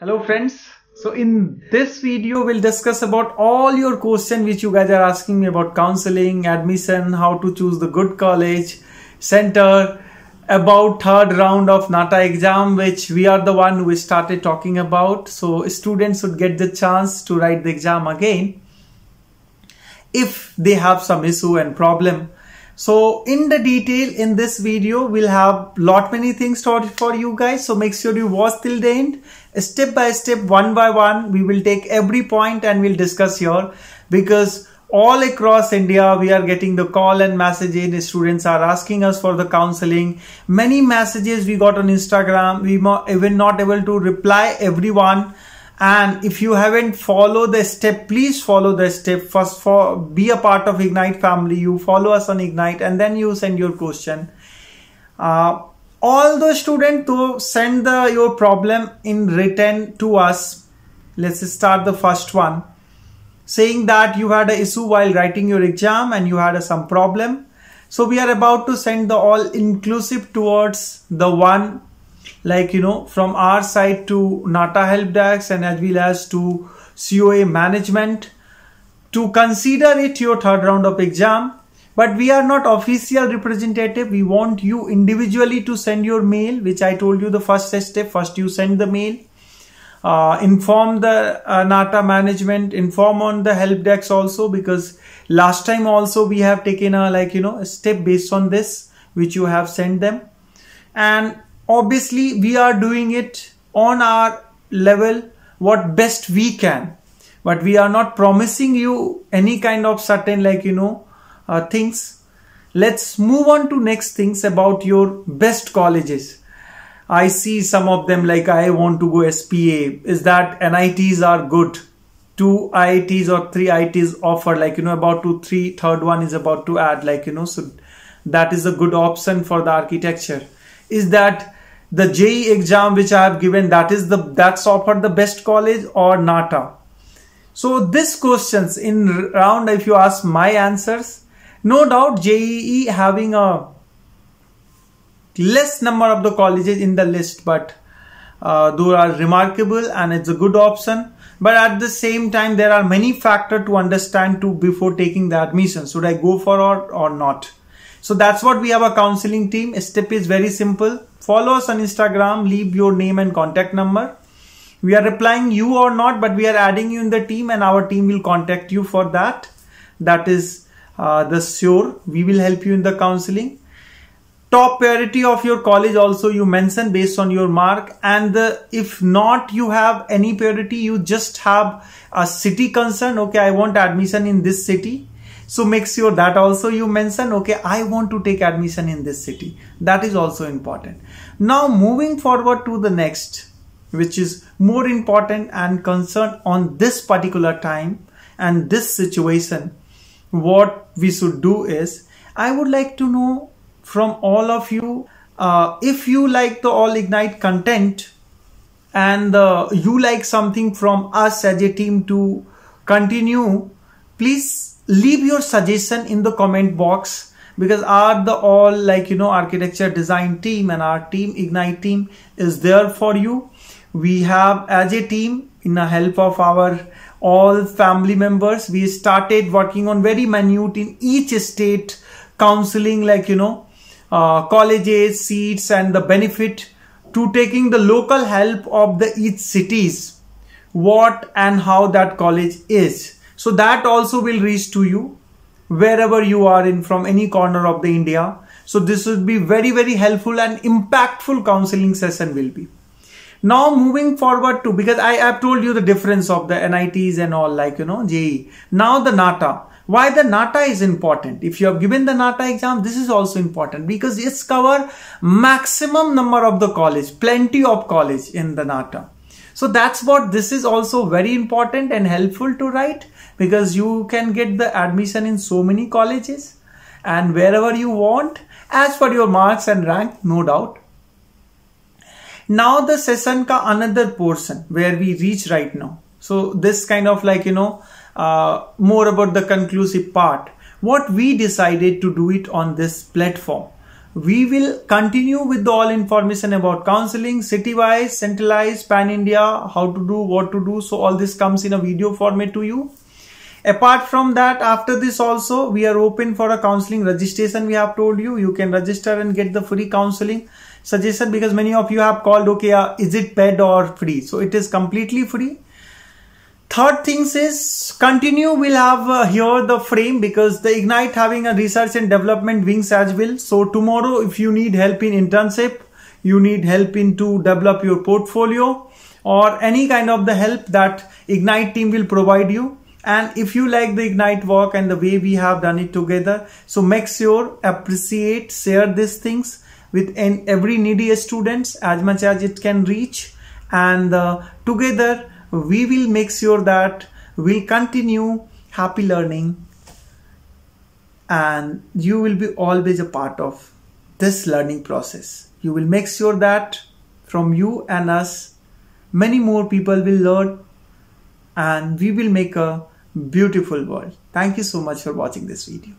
Hello friends. So in this video we'll discuss about all your question which you guys are asking me about counseling, admission, how to choose the good college, center, about third round of NATA exam which we are the one who started talking about. So students should get the chance to write the exam again if they have some issue and problem so in the detail in this video, we'll have lot many things taught for you guys. So make sure you watch till the end. Step by step, one by one, we will take every point and we'll discuss here because all across India, we are getting the call and messages. Students are asking us for the counseling. Many messages we got on Instagram. We were even not able to reply everyone and if you haven't followed the step please follow the step. First for be a part of ignite family. You follow us on ignite and then you send your question. Uh, all the students to send the your problem in written to us. Let's start the first one. Saying that you had an issue while writing your exam and you had a, some problem. So we are about to send the all inclusive towards the one like you know from our side to NATA help desk and as well as to COA management to consider it your third round of exam. But we are not official representative. We want you individually to send your mail which i told you the first step. First you send the mail. Uh, inform the uh, nata management. Inform on the help desk also because last time also we have taken a like you know a step based on this which you have sent them. And obviously we are doing it on our level what best we can. But we are not promising you any kind of certain like you know uh, things. Let's move on to next things about your best colleges. I see some of them like i want to go spa is that nits are good? Two iits or three iits offer like you know about two three third one is about to add like you know so that is a good option for the architecture is that the JEE exam which I have given that is the that's offered the best college or NATA. So this questions in round if you ask my answers, no doubt JEE having a less number of the colleges in the list but uh, those are remarkable and it's a good option. But at the same time there are many factors to understand to before taking the admission. Should i go for or, or not so that's what we have a counseling team step is very simple Follow us on Instagram, leave your name and contact number. We are replying you or not, but we are adding you in the team and our team will contact you for that. That is uh, the sure. We will help you in the counseling. Top priority of your college also you mention based on your mark and the, if not you have any priority you just have a city concern okay I want admission in this city so make sure that also you mention, okay, I want to take admission in this city. That is also important. Now moving forward to the next, which is more important and concerned on this particular time and this situation, what we should do is, I would like to know from all of you, uh, if you like the All Ignite content and uh, you like something from us as a team to continue, please leave your suggestion in the comment box because our the all like you know architecture design team and our team ignite team is there for you. We have as a team in the help of our all family members we started working on very minute in each state counseling like you know uh, colleges seats and the benefit to taking the local help of the each cities. What and how that college is so that also will reach to you wherever you are in from any corner of the India. So this will be very, very helpful and impactful counseling session will be. Now moving forward to, because I have told you the difference of the NITs and all like, you know, JEE. Now the NATA. Why the NATA is important? If you have given the NATA exam, this is also important because it's cover maximum number of the college, plenty of college in the NATA. So that's what this is also very important and helpful to write because you can get the admission in so many colleges and wherever you want as per your marks and rank no doubt. Now the session ka another portion where we reach right now. So this kind of like you know uh, more about the conclusive part. What we decided to do it on this platform we will continue with all information about counseling city-wise centralized pan-india how to do what to do. So all this comes in a video format to you. Apart from that after this also we are open for a counseling registration we have told you. You can register and get the free counseling suggestion because many of you have called okay uh, is it paid or free? So it is completely free third things is continue we'll have uh, here the frame because the ignite having a research and development wings as well. So tomorrow if you need help in internship you need help in to develop your portfolio or any kind of the help that ignite team will provide you. And if you like the ignite work and the way we have done it together so make sure appreciate share these things with every needy students as much as it can reach. And uh, together we will make sure that we'll continue happy learning and you will be always a part of this learning process. You will make sure that from you and us, many more people will learn and we will make a beautiful world. Thank you so much for watching this video.